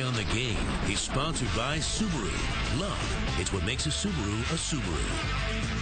Eye on the Game is sponsored by Subaru. Love, it's what makes a Subaru a Subaru.